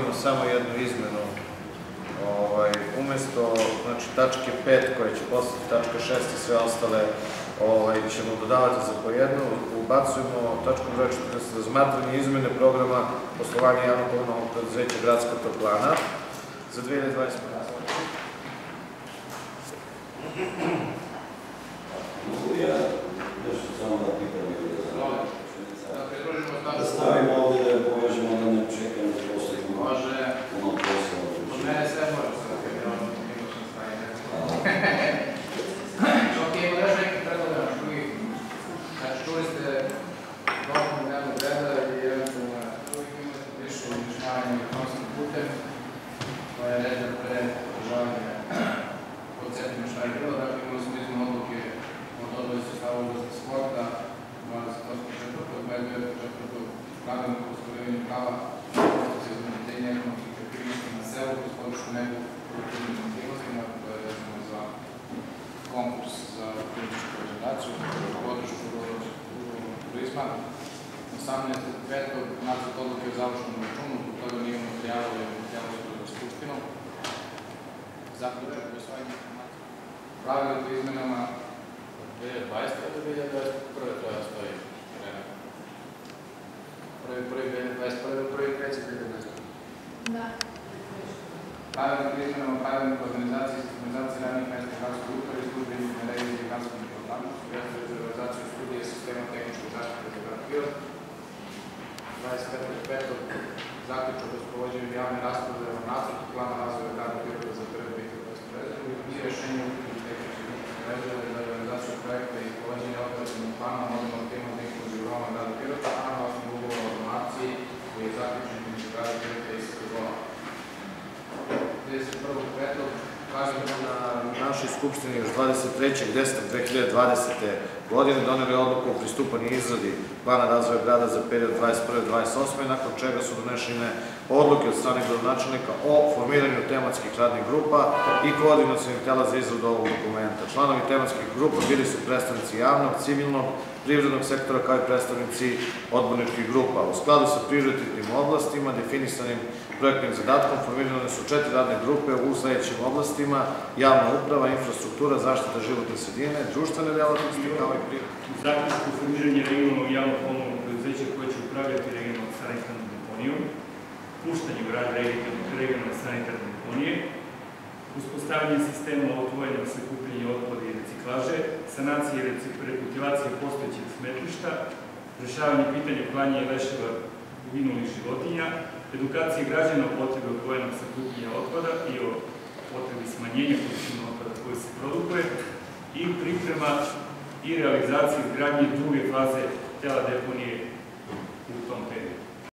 Imamo samo jednu izmenu. Ovaj, umesto znači, tačke 5 koja će postati tačka 6 i sve ostale ovaj, ćemo dodavati za po jednu, ubacujemo tačku broj 40 razmatranje izmene programa poslovanja javnog komunalnog preduzeća Gradska toplana za 2021. 29.4. pravilnika o ostvarivanju prava za izmeđenje ekonomskih aktivnosti na selu kroz podršku negu kulturnim aktivnostima, to je vezano za konkurs za turističku organizaciju, podršku ruralnog turizma. 18.5. nacrt odluke o završnom računu, zbog toga nije materijalo i materijalo za skupštinu. Zaključak o usvajanju informacije. Pravilnik o izmenama 2020. do 2021. to je stoji. Pravilnik izmenama pravilnika o organizaciji i sistematizaciji radnih mesta realizaciju studije sistema tehničke zaštite za grad Pirot. 25.5. Zaključak o javne rasprave o nacrtu plana razvoja grada za prvi 2021. i rešenje ukupnih tehničkih rezerve za realizaciju projekta i sprovođenje operativnog plana mobilnog tima za inkluziju Roma grada Pirota, a na osnovu ugovora o donaciji koji je zaključen između grada Pirota i SKG. 31.5. Kažemo na našoj skupštini još 23.10.2020. godine doneli odluku o pristupanju izradi plana razvoja grada za period 21-28. nakon čega su donešene odluke od strane gradonačelnika o formiranju tematskih radnih grupa i koordinacijnih tela za izradu ovog dokumenta. Članovi tematskih grupa bili su predstavnici javnog, civilnog, privrednog sektora kao i predstavnici odborničkih grupa. U skladu sa prioritetnim oblastima definisanim projektnim zadatkom formirane su četiri radne grupe u sledećim oblastima javna uprava, infrastruktura, zaštita životne sredine, društvene delatnosti kao i priroda. U zaključku formiranje regionalnog javnog komunalnog preduzeća koje će upravljati regionalnom sanitarnom deponijom, u rad regionalne sanitarne deponije, uspostavljanje sistema odvojanja sakupljanja otpada i reciklaže, sanacije i rekultivacije postojećeg smetlišta, rešavanje pitanja klanja leševa uginulih životinja, edukacije građana o potrebi odvojenog sakupljanja otpada i o potrebi smanjenja količine otpada koji se produkuje i priprema i realizacija izgradnje druge faze tela deponije u tom periodu.